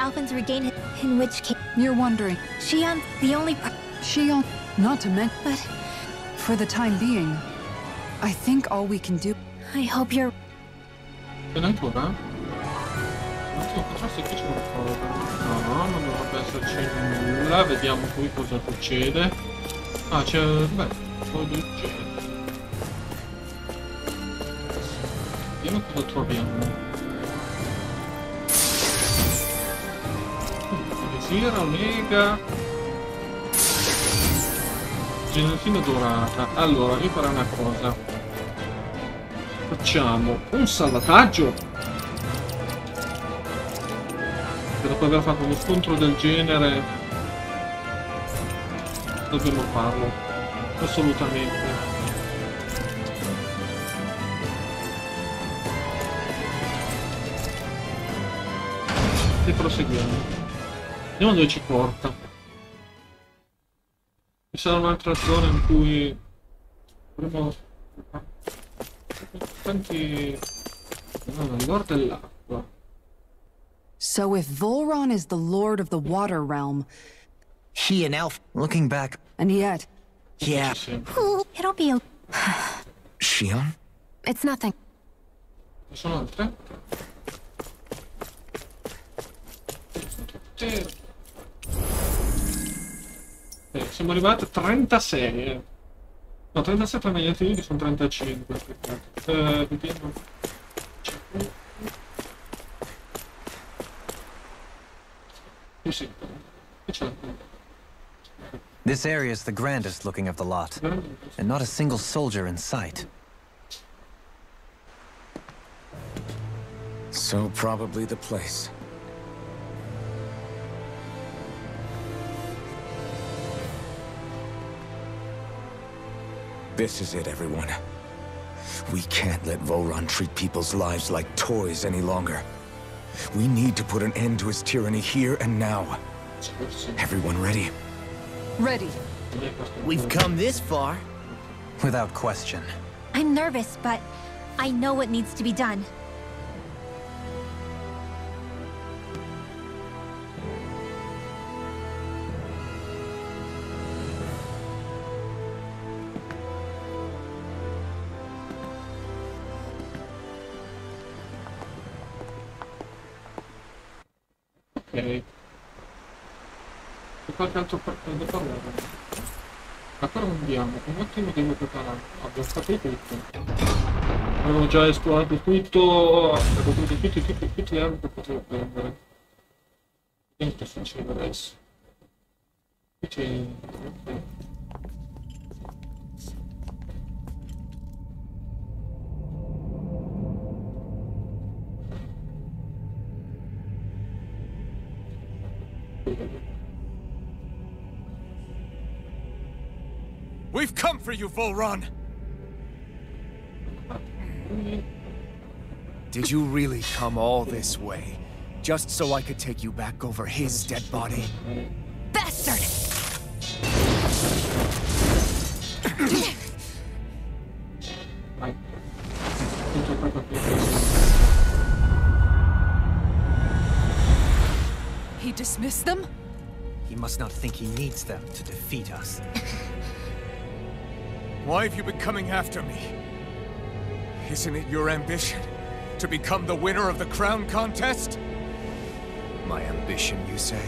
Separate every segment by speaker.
Speaker 1: Now that Alphen's regained it, in which case,
Speaker 2: You're wondering.
Speaker 1: Shionne, the only pro-
Speaker 2: Shionne. Not to mention.
Speaker 1: But
Speaker 2: For the time being, I think all we can do.
Speaker 1: I hope you're
Speaker 3: Ce n'è ancora? Non so, forse qui c'è qualcosa. No, non dovrebbe esserci nulla. Vediamo qui cosa succede. Ah, c'è... beh, un po' Vediamo cosa troviamo. Visira, Omega. Genesina dorata. Allora, io farò una cosa. Facciamo un salvataggio. E dopo aver fatto uno scontro del genere dobbiamo farlo. Assolutamente. E proseguiamo. Vediamo dove ci porta. Ci sarà un'altra zona in cui avremo tanti... No, il Lord dell'acqua.
Speaker 2: So if Vholran is the lord of the water realm,
Speaker 4: He and Elf. Looking back,
Speaker 2: and yet
Speaker 4: yeah.
Speaker 1: Ooh, hmm, it'll be okay.
Speaker 4: Shionne?
Speaker 1: It's nothing.
Speaker 3: Ci sono altre? Sono tutte- Eh, siamo arrivati a 36. eh. No, 37 impegnativi sono 35. aspettate. Eh, vediamo. C'è qui. Qui sì. C'è.
Speaker 4: This area is the grandest looking of the lot, and not a single soldier in sight.
Speaker 5: So probably the place. This is it, everyone. We can't let Vholran treat people's lives like toys any longer. We need to put an end to his tyranny here and now. Everyone ready?
Speaker 2: ready.
Speaker 6: We've come this far.
Speaker 4: Without question.
Speaker 1: I'm nervous, but I know what needs to be done.
Speaker 3: Ok. C'è qualche altro pa- da parlare? Ancora non abbiamo, un attimo devo preparare. Abbiamo fatto tutto. Avevo già esplorato tutto, avevo preso tutti, tutti, tutti gli armi che potevo prendere. Che succede adesso. Qui c'è... ok.
Speaker 5: We've come for you, Vholran!
Speaker 7: Did you really come all this way? Just so I could take you back over his dead body?
Speaker 1: Bastard!
Speaker 4: Needs them to defeat us.
Speaker 7: Why have you been coming after me? Isn't it your ambition to become the winner of the crown contest? My ambition, you say?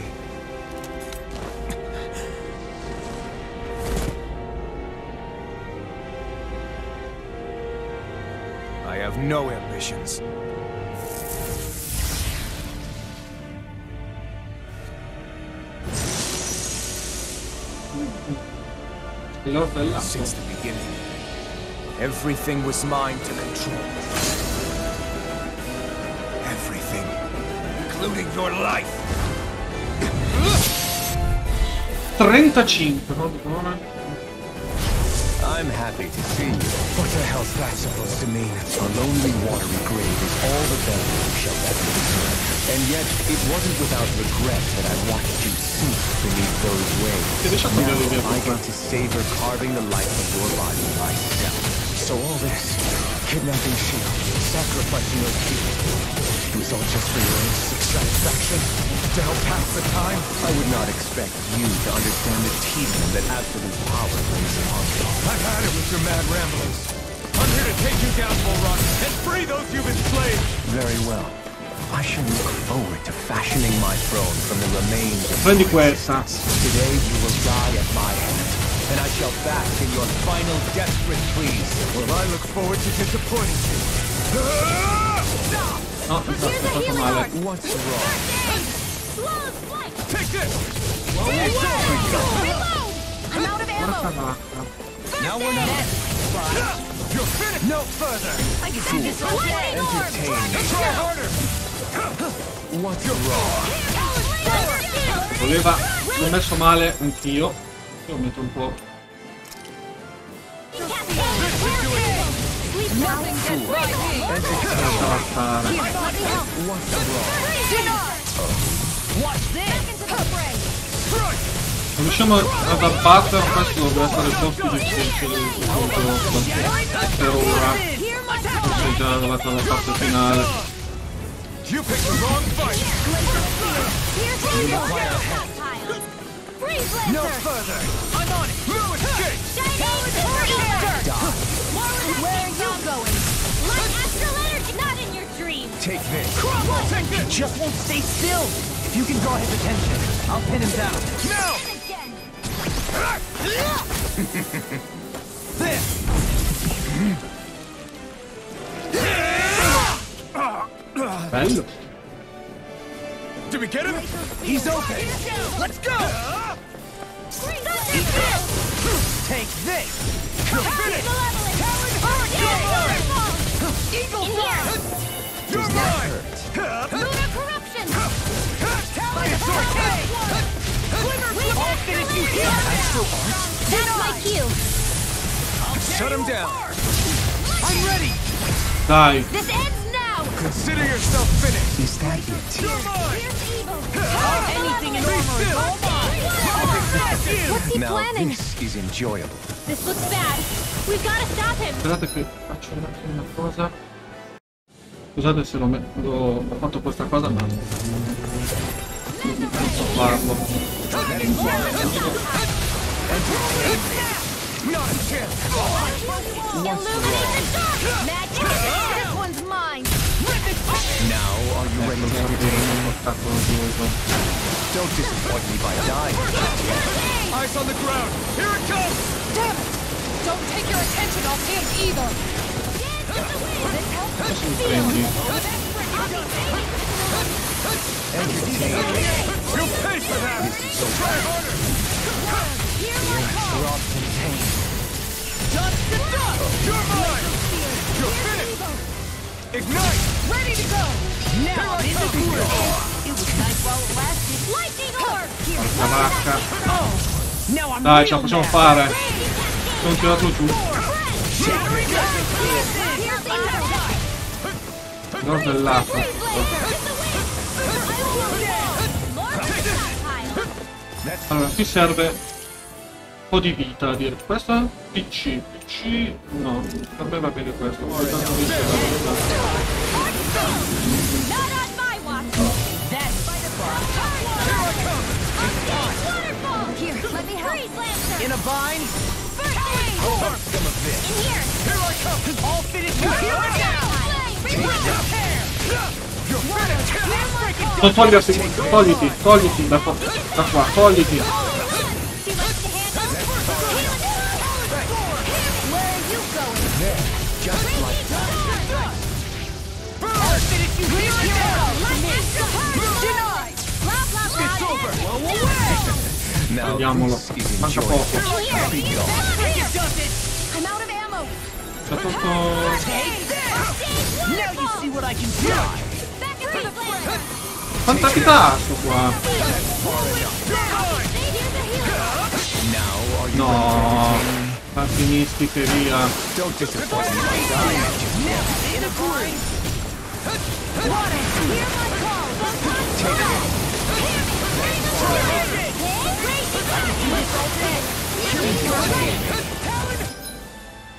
Speaker 7: I have no ambitions. Since the beginning, everything was mine to control. Everything, including your life.
Speaker 3: 35, no?
Speaker 7: I'm happy to see you.
Speaker 5: What the hell's that supposed to mean?
Speaker 7: A lonely, watery grave is all the benefit you shall ever deserve. And yet, it wasn't without regret that I watched you sink beneath those waves.
Speaker 3: Ti riesci a togliere via
Speaker 7: I get to savor carving the life of your body myself.
Speaker 5: So all this
Speaker 8: Kidnapping Shield, sacrificing your people. It was all just for your own sick satisfaction? To help pass the time?
Speaker 7: I would not expect you to understand the tedium that absolute power brings upon you.
Speaker 5: I've had it with your mad ramblings. I'm here to take you down, Vholran, and free those you've enslaved!
Speaker 7: Very well. I shall look forward to fashioning my throne from the remains of
Speaker 3: Prendi questa.
Speaker 7: Today you will die at my hand, and I shall bask in your final desperate pleas.
Speaker 5: Well, I look forward to disappointing you.
Speaker 3: No, esatto,
Speaker 1: Here's
Speaker 3: ho
Speaker 1: a
Speaker 3: fatto
Speaker 1: healing
Speaker 3: male.
Speaker 7: What's wrong?
Speaker 1: Flawless flight.
Speaker 5: Take this!
Speaker 1: Reload. I'm out of ammo.
Speaker 3: vacca.
Speaker 7: Now we're not.
Speaker 5: You're finished!
Speaker 7: No further.
Speaker 1: I can see this lightning orb.
Speaker 7: Entertain me.
Speaker 5: Try harder!
Speaker 3: Voleva... L'ho messo male anch'io. Io metto un po'. Se riusciamo ad abbattere questo dovrebbe essere il posto difficile il gioco. Per ora. Forse già arrivato alla fase finale.
Speaker 5: You picked the wrong fight!
Speaker 7: No further.
Speaker 5: I'm on it! No escape!
Speaker 1: Where are you going? Like astral energy, not in your dreams.
Speaker 7: Take this.
Speaker 5: Take this!
Speaker 7: Just won't stay still. If you can draw his attention, I'll pin him down.
Speaker 5: Now!
Speaker 1: Again.
Speaker 7: This.
Speaker 3: Bello.
Speaker 5: Did we get him?
Speaker 7: He's open.
Speaker 5: Let's go!
Speaker 7: Take this.
Speaker 1: Eagle Fire!
Speaker 5: You're mine!
Speaker 1: Lunar corruption!
Speaker 7: I'll finish you here.
Speaker 1: That's my cue.
Speaker 5: Shut him down!
Speaker 7: I'm ready.
Speaker 3: Dai.
Speaker 1: This ends now!
Speaker 5: Consider yourself finished!
Speaker 7: Is that it?
Speaker 5: You're mine!
Speaker 1: Here's evil!
Speaker 7: Anything in
Speaker 5: Be
Speaker 7: armor is
Speaker 5: still!
Speaker 1: What's he
Speaker 7: Now
Speaker 1: planning?
Speaker 7: this is enjoyable.
Speaker 1: This looks bad. We've got to stop him.
Speaker 3: Scusate che faccio un attimo una cosa. Scusate se l'ho me- l'ho- ho fatto questa cosa ma non posso farlo.
Speaker 5: Not a chance!
Speaker 1: Illuminate the dark! Magic! This one's mine!
Speaker 7: Now, are you ready to entertain?
Speaker 3: Uno.
Speaker 7: Don't disappoint me by dying.
Speaker 5: Eyes on the ground! Here it comes!
Speaker 2: Damn it! Don't take your attention off him either!
Speaker 3: Adesso mi prendi.
Speaker 5: You'll pay for that! Try harder!
Speaker 7: Rob contained.
Speaker 5: You're mine! You're finished! Ignite!
Speaker 2: Ready to go! Now
Speaker 5: Here I come!
Speaker 1: It was nice while it lasted. Lightning orb!
Speaker 3: Porca vacca.
Speaker 2: Now I'm
Speaker 3: Dai, ce la
Speaker 2: mad.
Speaker 3: fare. Sono tirato giù. Non del lato. Allora, qui serve un po' di vita a dire. Questa PC. PC. No, per me va bene questo. Poi tanto vita va
Speaker 1: Not on my watch! That's Waterfall! Here, let me help. Freeze Lancer!
Speaker 7: In a bind?
Speaker 1: First aid!
Speaker 7: Start some of this.
Speaker 1: In here!
Speaker 5: Here I come!
Speaker 7: I'll finish you
Speaker 1: Here
Speaker 7: here.
Speaker 5: You're finished!
Speaker 3: Non togliersi, togliti, togliti da, qua- da qua, togliti.
Speaker 7: Do.
Speaker 1: Back in the Lancer!
Speaker 3: Quanta vita ha sto qua?
Speaker 7: Now, are you
Speaker 3: No. Alpinisti che via.
Speaker 7: Don't disappoint me by dying.
Speaker 1: In a bind! Water! Hear my call! Take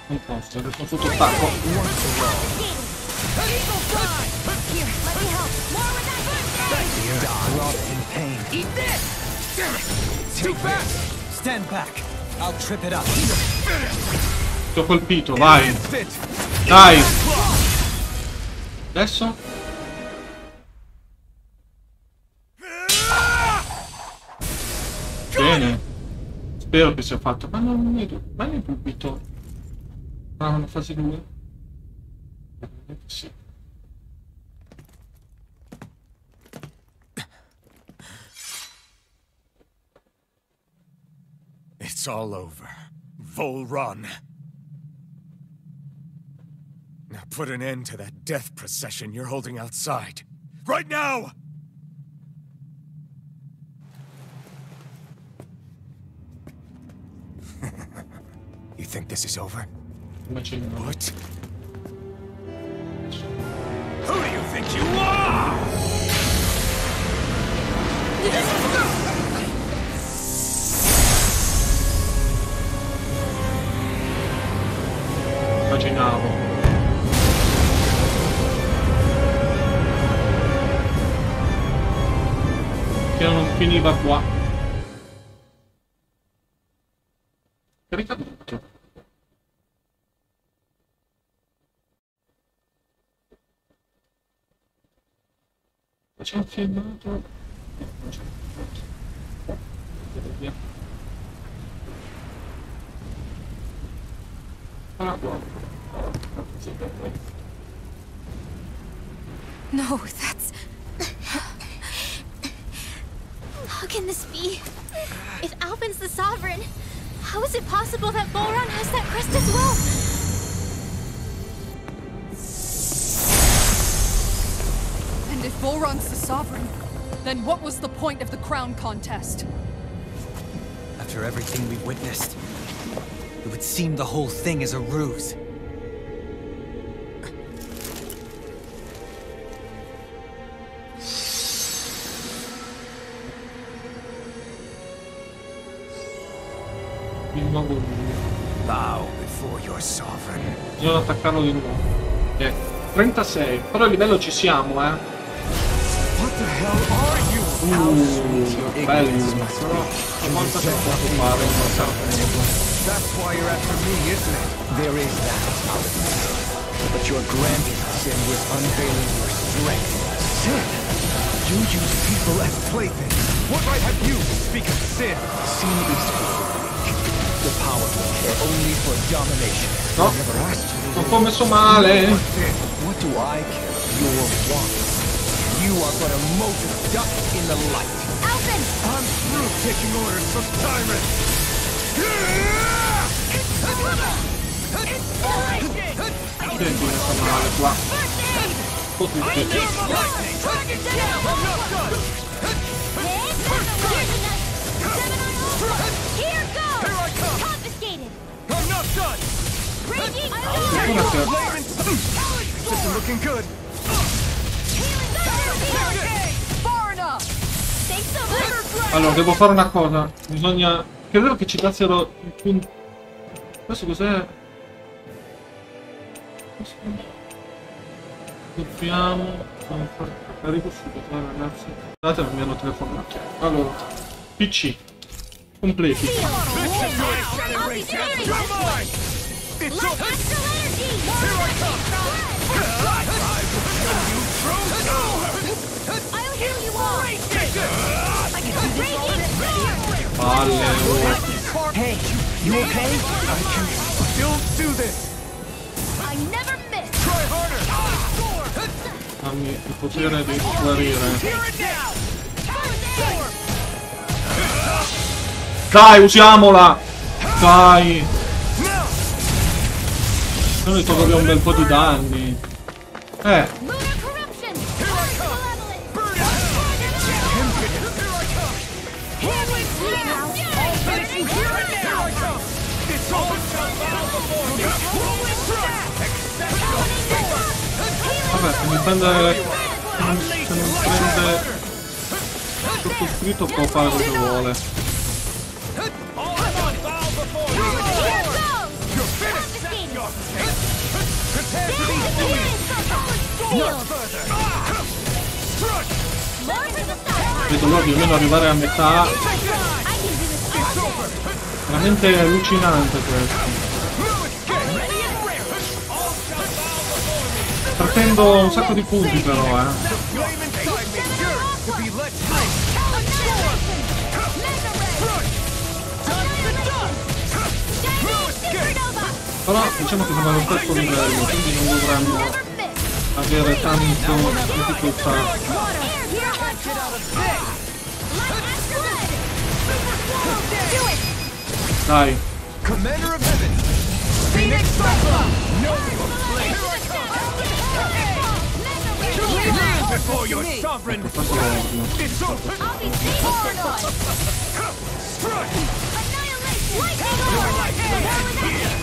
Speaker 3: Non posso, sono sotto attacco. Ti ho colpito, vai! Dai! Adesso? Spero che sia fatto. Ma non ma dubito. Ah, una fase 2? Sì.
Speaker 5: It's all over. Vholran. Now put an end to that death procession you're holding outside. Right now! You think this is over?
Speaker 3: Immagino.
Speaker 5: What? Who do you think you are?
Speaker 3: Immaginavo. Che non finiva qua.
Speaker 1: No, that's. How can this be? If Alphen's the sovereign, how is it possible that Vholran has that crest as well?
Speaker 2: And if Vholran's the sovereign, then what was the point of the crown contest?
Speaker 4: After everything we've witnessed, it would seem the whole thing is a ruse.
Speaker 3: Di.
Speaker 5: Bow before your sovereign.
Speaker 3: Bisogna attaccarlo di nuovo. Ok. 36. Però a livello ci siamo, eh. Fare una carta
Speaker 7: That's why you're after me, isn't it? There is that, Alphen. But your grandest sin was unveiling your strength. Sin? You use people as playthings. What right have you to speak of sin? Sin is for the weak. The powerful care only for domination.
Speaker 3: No.
Speaker 7: I never asked you
Speaker 3: Non messo male.
Speaker 7: What do I care your wants? You are but a motive duck in the light.
Speaker 1: Alphen!
Speaker 5: I'm through taking orders from tyrants.
Speaker 3: Senti, mi fa male qua. Un po' tutti.
Speaker 1: Here goes! Confiscated!
Speaker 5: I'm not done.
Speaker 1: Raging
Speaker 3: Fortuna che
Speaker 5: This isn't looking good.
Speaker 3: Allora, devo fare una cosa. Bisogna... Credevo che ci dassero. Questo cos'è? Questo... Dobbiamo... Arrivo subito, eh, ragazzi. Guardate, mi hanno telefonato. Allora, PC. Completi.
Speaker 1: Here
Speaker 3: Palle, oh.
Speaker 7: Hey, you okay? I can still do this.
Speaker 1: I never miss!
Speaker 5: Try harder.
Speaker 3: Dammi il potere di guarire. Dai, usiamola! Dai! Noi togliamo un bel po' di danni. Eh, mi prende... Se non, prende... Sottoscritto può fare quello che vuole. Vedo loro più o meno arrivare a metà. Veramente allucinante questo. Partendo un sacco di punti però, eh. Però diciamo che siamo allo stesso livello, quindi non dovremmo avere tanto difficoltà. Dai,
Speaker 7: Commander of Heaven! Phoenix Cyclops! Kneel before your sovereign!
Speaker 3: questo è ovvio.
Speaker 7: It's over!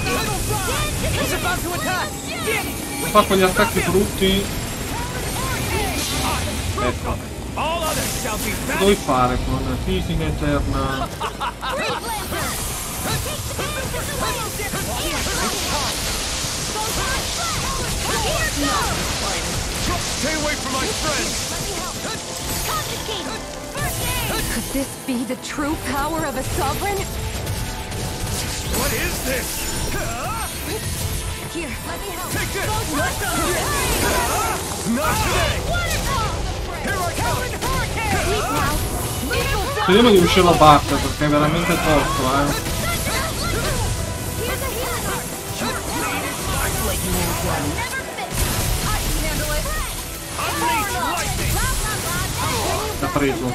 Speaker 7: He's about to attack!
Speaker 3: Fa quegli attacchi brutti. Ecco,
Speaker 7: All others shall be
Speaker 3: cosa
Speaker 7: banished!
Speaker 3: vuoi fare con Fisica Eterna?
Speaker 7: Stay away from my friends!
Speaker 2: Could this be the true power of a sovereign?
Speaker 7: What is this?
Speaker 2: Here, let me help.
Speaker 7: Take this! Not today! Here I come!
Speaker 3: Speriamo di riuscirlo a battere perché è veramente tosto, eh. Preso.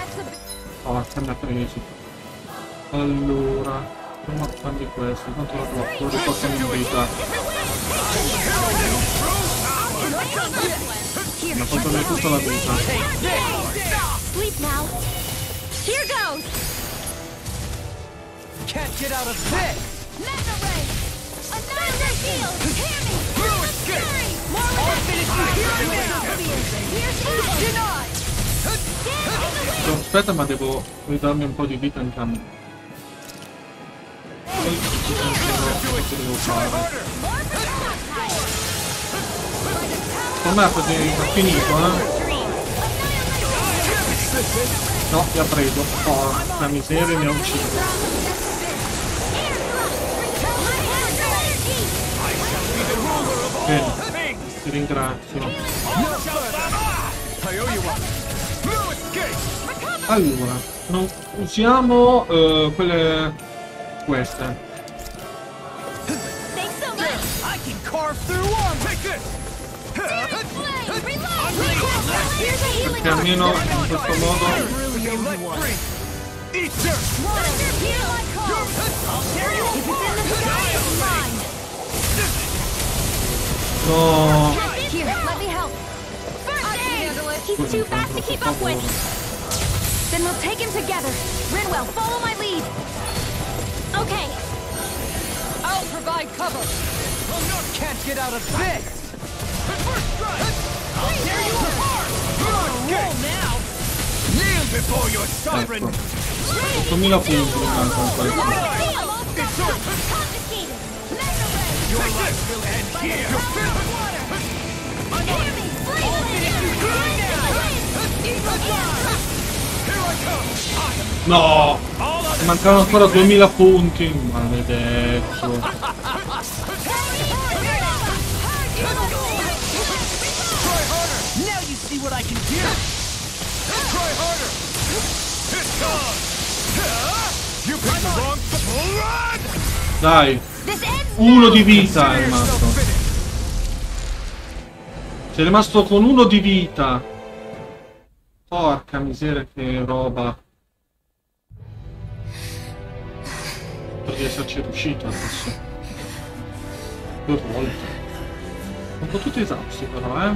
Speaker 3: Porca, mi ha preso. Allora, proviamo a fargli questo. Quanto la blocco? Riportami in vita. Mi ha fatto vedere tutta la vita.
Speaker 1: Sleep now. Here goes!
Speaker 7: Can't get out of this!
Speaker 1: Mega Ray! Another shield! Hear me!
Speaker 7: Through escape! I'll finish you here!
Speaker 1: Here's
Speaker 7: Denied!
Speaker 3: No, aspetta, ma devo ridarmi un po' di vita in cambio. Per me ha finito, eh. No, mi ha preso. Porca miseria, mi ha ucciso. Bene, ti ringrazio. Allora, non usiamo uh, quelle... queste. Perché almeno in questo modo... No!
Speaker 1: Here, Then we'll take him together. Rinwell, follow my lead. Okay.
Speaker 2: I'll provide cover.
Speaker 7: Can't get out of this! But First strike! I'll tear you apart! No escape! now! Kneel before your sovereign!
Speaker 3: ecco. 8000 punti mi mancano questo.
Speaker 7: It's over!
Speaker 1: Confiscated. Mega Ray!
Speaker 7: Your life will end here! You're filled with water!
Speaker 1: Hear me!
Speaker 7: Here
Speaker 3: No!
Speaker 7: All others
Speaker 3: Mancano ancora 2000 punti. Maledetto.
Speaker 7: try harder! Now you see what I can do! Try harder! It's gone! You picked the wrong... Run!
Speaker 3: Dai,
Speaker 1: This ends
Speaker 3: uno di vita è
Speaker 7: Consider yourself
Speaker 3: rimasto.
Speaker 7: finished!
Speaker 3: Sei rimasto con uno di vita. Porca miseria che roba. Di esserci riuscito adesso. Due volte. Un po' tutti esausti però, eh.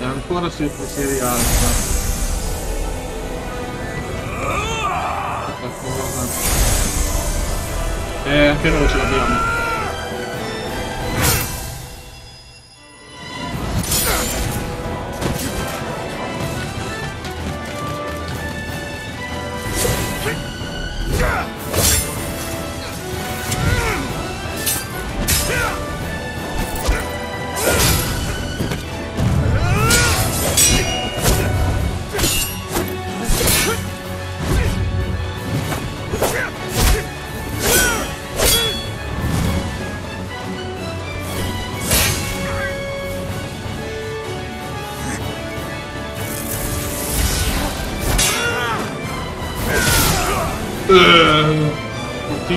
Speaker 3: E ancora si, si rialza. Eh, anche noi ce l'abbiamo. Eee... Ty